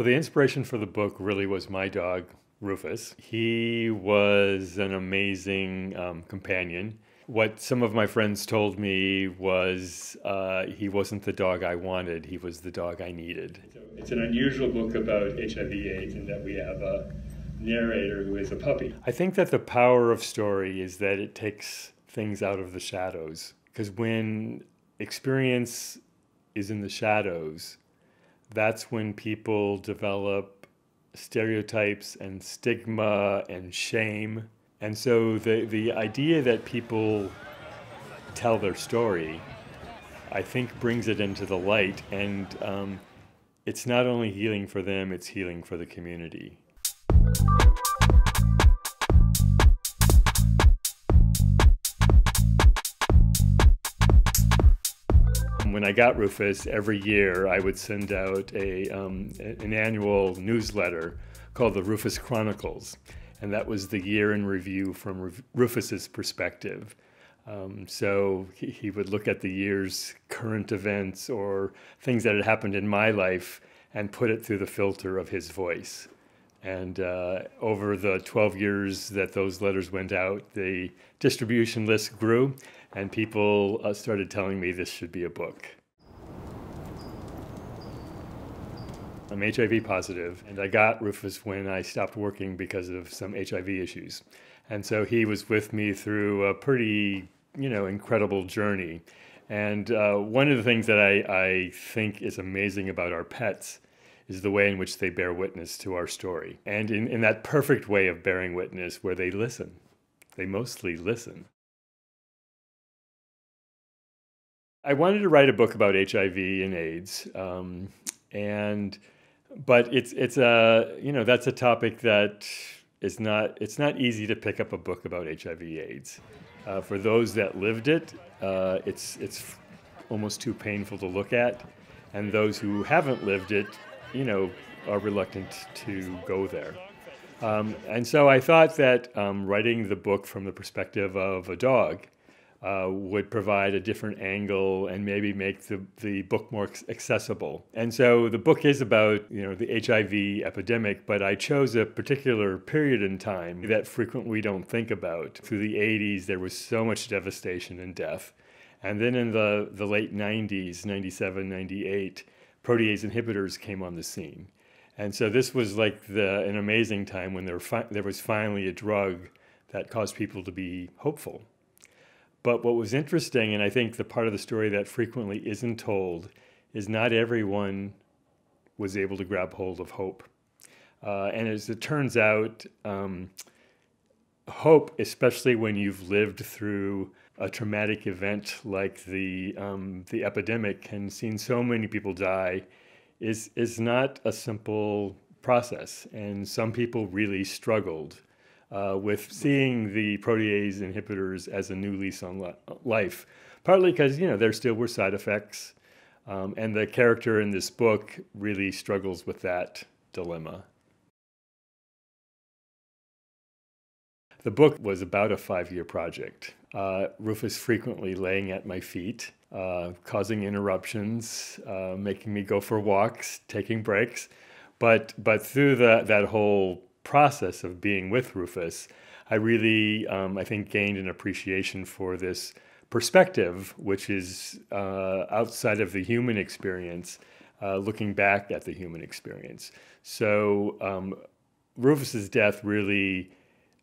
Well, the inspiration for the book really was my dog, Rufus. He was an amazing um, companion. What some of my friends told me was uh, he wasn't the dog I wanted, he was the dog I needed. It's an unusual book about HIV/AIDS in that we have a narrator who is a puppy. I think that the power of story is that it takes things out of the shadows. Because when experience is in the shadows, that's when people develop stereotypes and stigma and shame. And so the, the idea that people tell their story, I think, brings it into the light. And um, it's not only healing for them, it's healing for the community. When I got Rufus, every year I would send out a, um, an annual newsletter called the Rufus Chronicles. And that was the year in review from Rufus's perspective. Um, so he, he, would look at the year's current events or things that had happened in my life and put it through the filter of his voice. And uh, over the 12 years that those letters went out, the distribution list grew, and people uh, started telling me this should be a book. I'm HIV positive, and I got Rufus when I stopped working because of some HIV issues. And so he was with me through a pretty, you know, incredible journey. And uh, one of the things that I, I think is amazing about our pets is the way in which they bear witness to our story. And in, in that perfect way of bearing witness where they listen. They mostly listen. I wanted to write a book about HIV and AIDS, um, and but it's it's a you know that's a topic that is not it's not easy to pick up a book about HIV/AIDS. Uh, for those that lived it, uh, it's it's almost too painful to look at, and those who haven't lived it, you know, are reluctant to go there. Um, and so I thought that um, writing the book from the perspective of a dog uh, would provide a different angle and maybe make the, the book more accessible. And so the book is about you know the HIV epidemic, but I chose a particular period in time that frequently we don't think about. Through the 80s, there was so much devastation and death. And then in the, the late 90s, 97, 98, protease inhibitors came on the scene. And so this was like the, an amazing time when there, there was finally a drug that caused people to be hopeful. But what was interesting, and I think the part of the story that frequently isn't told, is not everyone was able to grab hold of hope. Uh, and as it turns out, um, hope, especially when you've lived through a traumatic event like the um, the epidemic and seen so many people die, is is not a simple process. And some people really struggled uh, with seeing the protease inhibitors as a new lease on life, partly because you know there still were side effects, um, and the character in this book really struggles with that dilemma. The book was about a five year project. Uh, Rufus frequently laying at my feet, uh, causing interruptions, uh, making me go for walks, taking breaks. But, but through the, that whole process of being with Rufus, I really, um, I think, gained an appreciation for this perspective, which is uh, outside of the human experience, uh, looking back at the human experience. So um, Rufus's death really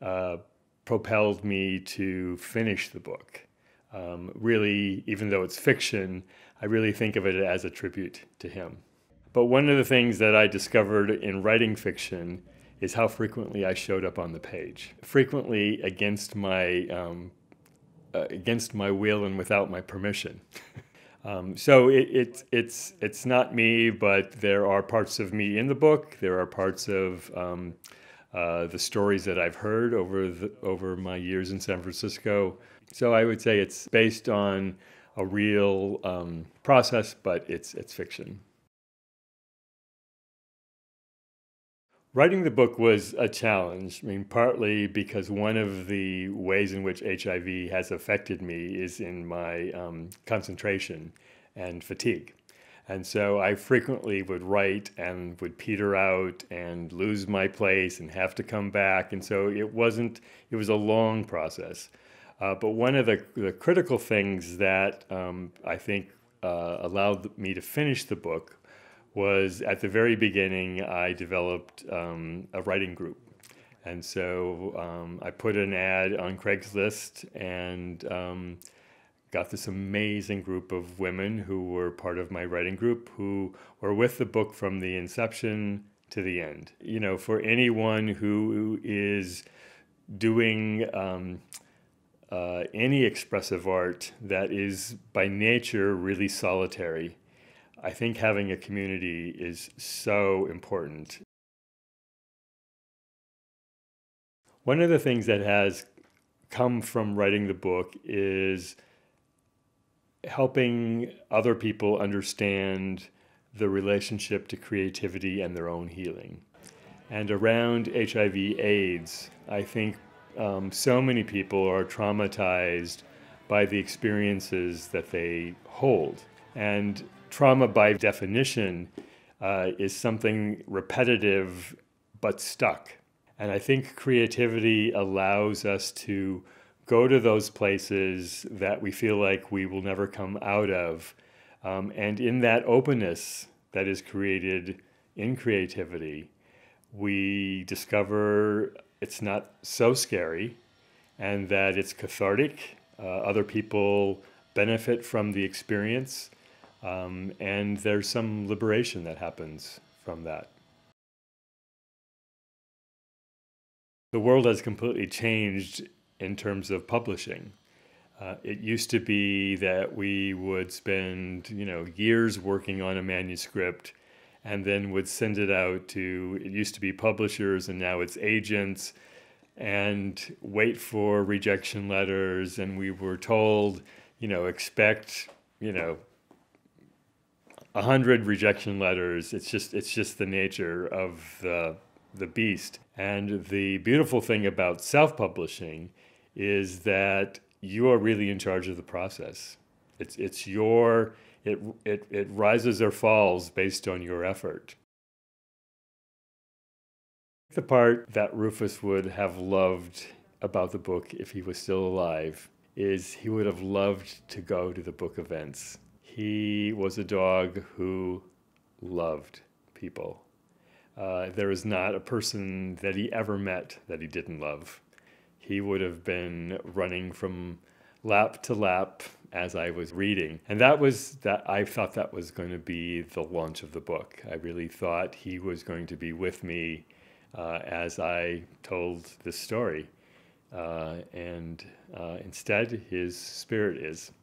uh, propelled me to finish the book. Um, really, even though it's fiction, I really think of it as a tribute to him. But one of the things that I discovered in writing fiction is how frequently I showed up on the page. Frequently against my um, uh, against my will and without my permission. um, so it, it, it's it's not me, but there are parts of me in the book. There are parts of um, uh, the stories that I've heard over the, over my years in San Francisco. So I would say it's based on a real um, process, but it's it's fiction. Writing the book was a challenge. I mean, partly because one of the ways in which HIV has affected me is in my um, concentration and fatigue. And so I frequently would write and would peter out and lose my place and have to come back. And so it wasn't, it was a long process. Uh, but one of the, the critical things that um, I think uh, allowed me to finish the book was at the very beginning, I developed um, a writing group. And so um, I put an ad on Craigslist and um, got this amazing group of women who were part of my writing group who were with the book from the inception to the end. You know, for anyone who is doing um, uh, any expressive art that is by nature really solitary, I think having a community is so important. One of the things that has come from writing the book is helping other people understand the relationship to creativity and their own healing. And around HIV AIDS, I think um, so many people are traumatized by the experiences that they hold. And trauma, by definition, uh, is something repetitive but stuck. And I think creativity allows us to go to those places that we feel like we will never come out of. Um, and in that openness that is created in creativity, we discover it's not so scary and that it's cathartic. Uh, other people benefit from the experience, um, and there's some liberation that happens from that. The world has completely changed in terms of publishing. Uh, it used to be that we would spend, you know, years working on a manuscript and then would send it out to, it used to be publishers and now it's agents, and wait for rejection letters. And we were told, you know, expect, you know, a hundred rejection letters. It's just, it's just the nature of the, the beast. And the beautiful thing about self publishing is that you are really in charge of the process. It's, it's your, it, it, it rises or falls based on your effort. The part that Rufus would have loved about the book if he was still alive is he would have loved to go to the book events. He was a dog who loved people. Uh, there is not a person that he ever met that he didn't love. He would have been running from lap to lap as I was reading. And that was that I thought that was going to be the launch of the book. I really thought he was going to be with me uh, as I told this story. Uh, and uh, instead, his spirit is.